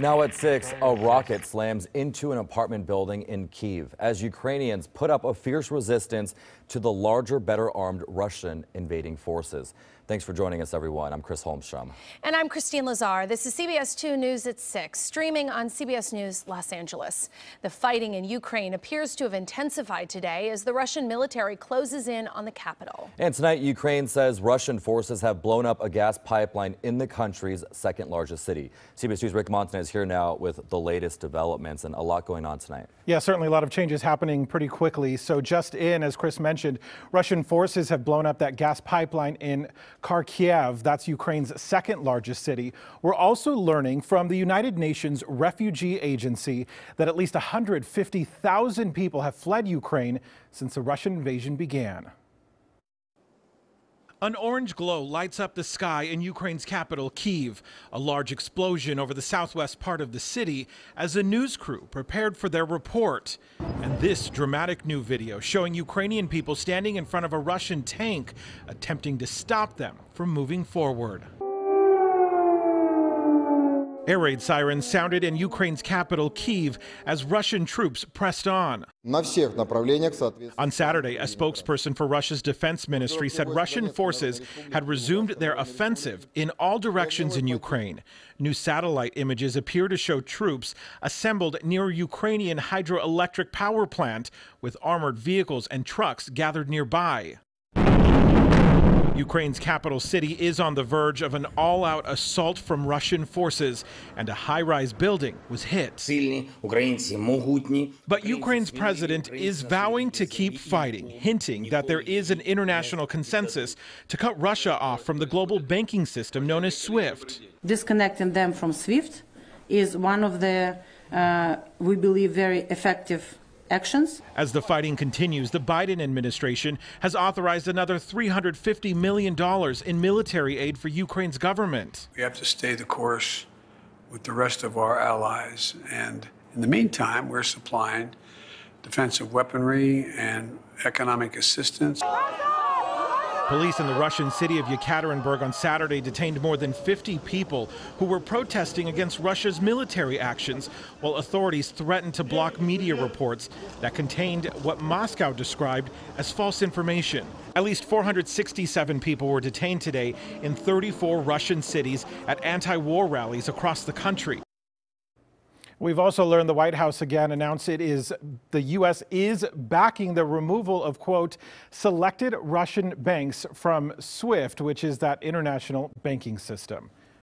Now at 6, a rocket slams into an apartment building in Kiev as Ukrainians put up a fierce resistance to the larger, better armed Russian invading forces. Thanks for joining us, everyone. I'm Chris Holmstrom. And I'm Christine Lazar. This is CBS 2 News at 6, streaming on CBS News Los Angeles. The fighting in Ukraine appears to have intensified today as the Russian military closes in on the capital. And tonight, Ukraine says Russian forces have blown up a gas pipeline in the country's second largest city. CBS News' Rick Montañez is here now with the latest developments and a lot going on tonight. Yeah, certainly a lot of changes happening pretty quickly. So just in, as Chris mentioned, Russian forces have blown up that gas pipeline in Kharkiv. That's Ukraine's second largest city. We're also learning from the United Nations Refugee Agency that at least 150,000 people have fled Ukraine since the Russian invasion began. An orange glow lights up the sky in Ukraine's capital, Kiev, a large explosion over the southwest part of the city as a news crew prepared for their report. And this dramatic new video showing Ukrainian people standing in front of a Russian tank attempting to stop them from moving forward. Air raid sirens sounded in Ukraine's capital, Kiev, as Russian troops pressed on. On Saturday, a spokesperson for Russia's defense ministry said Russian forces had resumed their offensive in all directions in Ukraine. New satellite images appear to show troops assembled near a Ukrainian hydroelectric power plant with armored vehicles and trucks gathered nearby. Ukraine's capital city is on the verge of an all out assault from Russian forces, and a high rise building was hit. But Ukraine's president is vowing to keep fighting, hinting that there is an international consensus to cut Russia off from the global banking system known as SWIFT. Disconnecting them from SWIFT is one of the, uh, we believe, very effective actions. As the fighting continues, the Biden administration has authorized another $350 million in military aid for Ukraine's government. We have to stay the course with the rest of our allies. And in the meantime, we're supplying defensive weaponry and economic assistance. Police in the Russian city of Yekaterinburg on Saturday detained more than 50 people who were protesting against Russia's military actions, while authorities threatened to block media reports that contained what Moscow described as false information. At least 467 people were detained today in 34 Russian cities at anti war rallies across the country. We've also learned the White House again announced it is the U.S. is backing the removal of, quote, selected Russian banks from SWIFT, which is that international banking system.